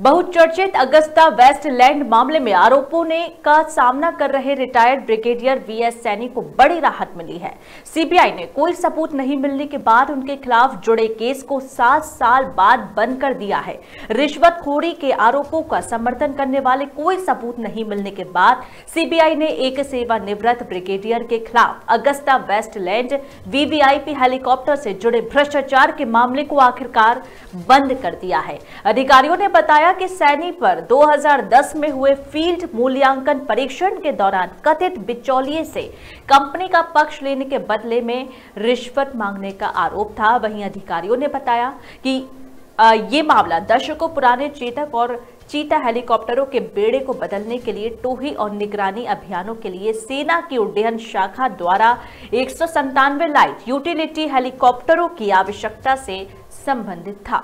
बहुचर्चित Agusta Westland मामले में आरोपों ने का सामना कर रहे रिटायर्ड ब्रिगेडियर वीएस सैनी को बड़ी राहत मिली है। सीबीआई ने कोई सबूत नहीं मिलने के बाद उनके खिलाफ जुड़े केस को सात साल बाद बंद कर दिया है। रिश्वतखोरी के आरोपों का समर्थन करने वाले कोई सबूत नहीं मिलने के बाद सीबीआई ने एक सेवानिवृत्त ब्रिगेडियर के खिलाफ अगस्ता वेस्टलैंड वीवीआईपी हेलीकॉप्टर से जुड़े भ्रष्टाचार के मामले को आखिरकार बंद कर दिया है। अधिकारियों ने बताया कि सैनी पर 2010 में हुए फ़ील्ड मूल्यांकन परीक्षण के दौरान कथित बिचौलिए से कंपनी का पक्ष लेने के बदले में रिश्वत मांगने का आरोप था। वहीं अधिकारियों ने बताया कि ये मामला दशकों पुराने चेतक और चीता हेलीकॉप्टरों के बेड़े को बदलने के लिए टोही और निगरानी अभियानों के लिए सेना की उड्डयन शाखा द्वारा एक लाइट यूटिलिटी हेलीकॉप्टरों की आवश्यकता से संबंधित था।